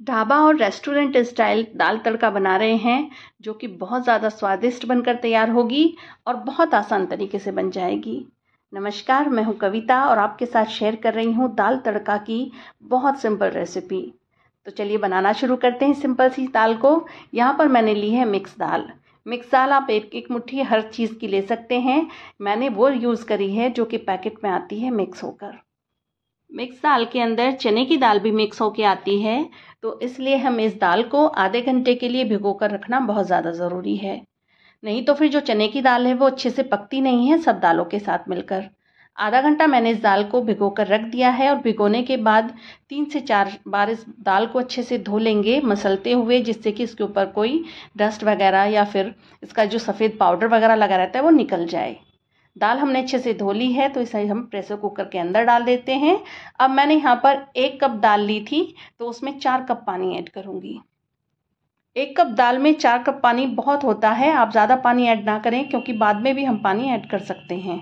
ढाबा और restaurant style दाल तड़का बना रहे हैं, जो कि बहुत ज़्यादा स्वादिष्ट बनकर तैयार होगी और बहुत आसान तरीके से बन जाएगी। नमस्कार, मैं हूँ कविता और आपके साथ शेयर कर रही हूँ दाल तड़का की बहुत सिंपल रेसिपी तो चलिए बनाना शुरू करते हैं सिंपल सी दाल को। यहाँ पर मैंने ली है मिक्स दाल। मिक्स दाल आप एक एक मुट्ठी हर चीज़ की ले सकते हैं। मैंने वो यूज़ करी है जो कि पैकेट में आती है मिक्स होकर। मिक्स दाल के अंदर चने की दाल भी मिक्स होके आती है। तो इसलिए हम इस दाल को आधे घंटे के लिए भिगो कर रखना बहुत ज़्यादा ज़रूरी है। नहीं तो फिर जो चने की दाल है वो अच्छे से पकती नहीं है सब दालों के साथ मिलकर। आधा घंटा मैंने इस दाल को भिगो कर रख दिया है और भिगोने के बाद तीन से चार बार इस दाल को अच्छे से धो लेंगे मसलते हुए, जिससे कि इसके ऊपर कोई डस्ट वगैरह या फिर इसका जो सफ़ेद पाउडर वगैरह लगा रहता है वो निकल जाए। दाल हमने अच्छे से धो ली है तो इसे हम प्रेशर कुकर के अंदर डाल देते हैं। अब मैंने यहाँ पर एक कप दाल ली थी तो उसमें चार कप पानी ऐड करूँगी। एक कप दाल में चार कप पानी बहुत होता है, आप ज़्यादा पानी ऐड ना करें, क्योंकि बाद में भी हम पानी ऐड कर सकते हैं।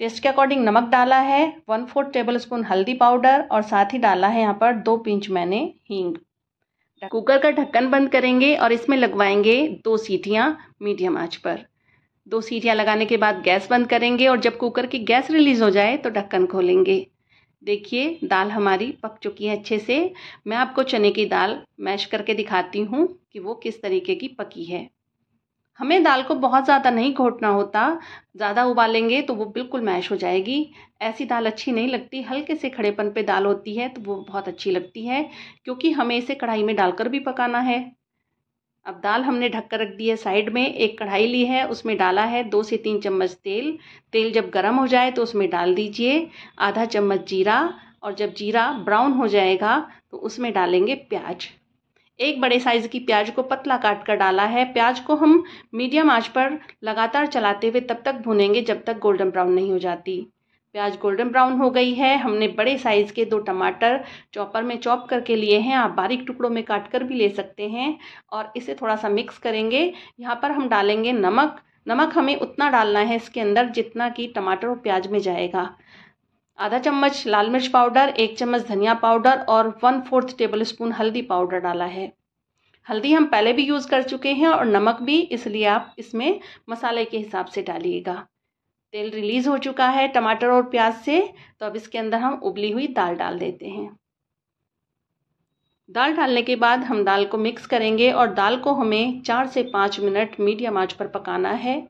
टेस्ट के अकॉर्डिंग नमक डाला है, वन फोर्थ टेबल स्पून हल्दी पाउडर, और साथ ही डाला है यहाँ पर दो पिंच मैंने हींग। कुकर का ढक्कन बंद करेंगे, और इसमें लगवाएँगे दो सीटियाँ मीडियम आँच पर। दो सीटियाँ लगाने के बाद गैस बंद करेंगे और जब कुकर की गैस रिलीज़ हो जाए तो ढक्कन खोलेंगे। देखिए, दाल हमारी पक चुकी है अच्छे से। मैं आपको चने की दाल मैश करके दिखाती हूँ कि वो किस तरीके की पकी है। हमें दाल को बहुत ज़्यादा नहीं घोटना होता। ज़्यादा उबालेंगे तो वो बिल्कुल मैश हो जाएगी। ऐसी दाल अच्छी नहीं लगती। हल्के से खड़ेपन पे दाल होती है तो वो बहुत अच्छी लगती है, क्योंकि हमें इसे कढ़ाई में डालकर भी पकाना है। अब दाल हमने ढक कर रख दी है साइड में, एक कढ़ाई ली है, उसमें डाला है दो से तीन चम्मच तेल। तेल जब गर्म हो जाए तो उसमें डाल दीजिए आधा चम्मच जीरा, और जब जीरा ब्राउन हो जाएगा तो उसमें डालेंगे प्याज। एक बड़े साइज़ की प्याज को पतला काट कर डाला है। प्याज को हम मीडियम आँच पर लगातार चलाते हुए तब तक भुनेंगे जब तक गोल्डन ब्राउन नहीं हो जाती। प्याज गोल्डन ब्राउन हो गई है। हमने बड़े साइज़ के दो टमाटर चॉपर में चॉप करके लिए हैं। आप बारीक टुकड़ों में काट कर भी ले सकते हैं और इसे थोड़ा सा मिक्स करेंगे। यहाँ पर हम डालेंगे नमक। नमक हमें उतना डालना है इसके अंदर जितना कि टमाटर और प्याज में जाएगा। आधा चम्मच लाल मिर्च पाउडर, एक चम्मच धनिया पाउडर और वन फोर्थ टेबल स्पून हल्दी पाउडर डाला है। हल्दी हम पहले भी यूज़ कर चुके हैं और नमक भी, इसलिए आप इसमें मसाले के हिसाब से डालिएगा। तेल रिलीज़ हो चुका है टमाटर और प्याज से तो अब इसके अंदर हम उबली हुई दाल डाल देते हैं। दाल डालने के बाद हम दाल को मिक्स करेंगे और दाल को हमें चार से पाँच मिनट मीडियम आँच पर पकाना है।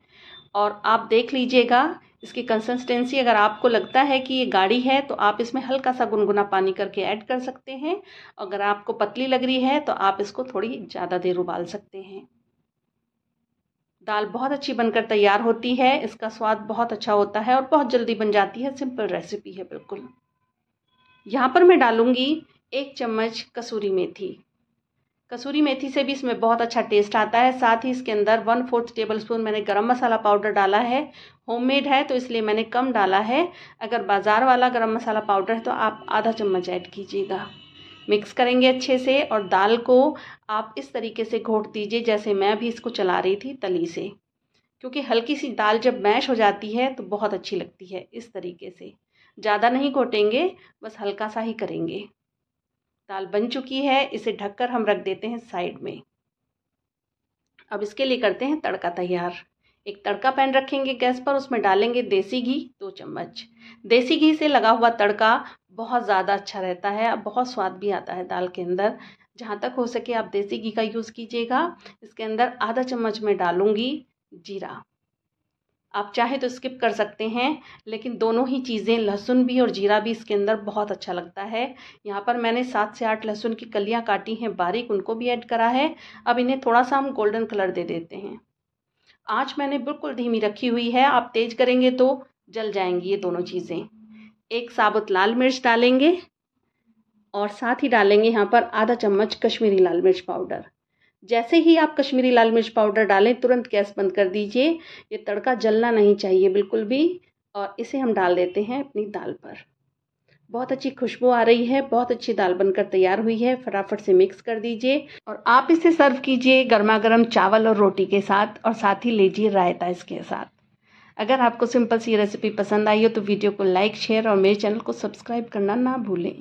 और आप देख लीजिएगा, इसकी कंसिस्टेंसी अगर आपको लगता है कि ये गाढ़ी है तो आप इसमें हल्का सा गुनगुना पानी करके ऐड कर सकते हैं। अगर आपको पतली लग रही है तो आप इसको थोड़ी ज़्यादा देर उबाल सकते हैं। दाल बहुत अच्छी बनकर तैयार होती है, इसका स्वाद बहुत अच्छा होता है और बहुत जल्दी बन जाती है। सिंपल रेसिपी है बिल्कुल। यहाँ पर मैं डालूँगी एक चम्मच कसूरी मेथी। कसूरी मेथी से भी इसमें बहुत अच्छा टेस्ट आता है। साथ ही इसके अंदर वन फोर्थ टेबल स्पून मैंने गरम मसाला पाउडर डाला है। होममेड है तो इसलिए मैंने कम डाला है। अगर बाज़ार वाला गरम मसाला पाउडर है तो आप आधा चम्मच ऐड कीजिएगा। मिक्स करेंगे अच्छे से और दाल को आप इस तरीके से घोट दीजिए जैसे मैं भी इसको चला रही थी तली से। क्योंकि हल्की सी दाल जब मैश हो जाती है तो बहुत अच्छी लगती है इस तरीके से। ज़्यादा नहीं घोटेंगे, बस हल्का सा ही करेंगे। दाल बन चुकी है, इसे ढककर हम रख देते हैं साइड में। अब इसके लिए करते हैं तड़का तैयार। एक तड़का पैन रखेंगे गैस पर, उसमें डालेंगे देसी घी, दो चम्मच। देसी घी से लगा हुआ तड़का बहुत ज़्यादा अच्छा रहता है बहुत स्वाद भी आता है दाल के अंदर। जहाँ तक हो सके आप देसी घी का यूज़ कीजिएगा। इसके अंदर आधा चम्मच में डालूँगी जीरा। आप चाहे तो स्किप कर सकते हैं, लेकिन दोनों ही चीज़ें, लहसुन भी और जीरा भी इसके अंदर बहुत अच्छा लगता है। यहाँ पर मैंने सात से आठ लहसुन की कलियाँ काटी हैं, बारीक उनको भी ऐड करा है। अब इन्हें थोड़ा सा हम गोल्डन कलर दे देते हैं। आँच मैंने बिल्कुल धीमी रखी हुई है, आप तेज़ करेंगे तो जल जाएँगी ये दोनों चीज़ें। एक साबुत लाल मिर्च डालेंगे और साथ ही डालेंगे यहाँ पर आधा चम्मच कश्मीरी लाल मिर्च पाउडर। जैसे ही आप कश्मीरी लाल मिर्च पाउडर डालें, तुरंत गैस बंद कर दीजिए। ये तड़का जलना नहीं चाहिए बिल्कुल भी और इसे हम डाल देते हैं अपनी दाल पर। बहुत अच्छी खुशबू आ रही है, बहुत अच्छी दाल बनकर तैयार हुई है। फटाफट से मिक्स कर दीजिए और आप इसे सर्व कीजिए गर्मा गर्म चावल और रोटी के साथ और साथ ही लीजिए रायता इसके साथ। अगर आपको सिंपल सी रेसिपी पसंद आई हो तो वीडियो को लाइक, शेयर और मेरे चैनल को सब्सक्राइब करना ना भूलें।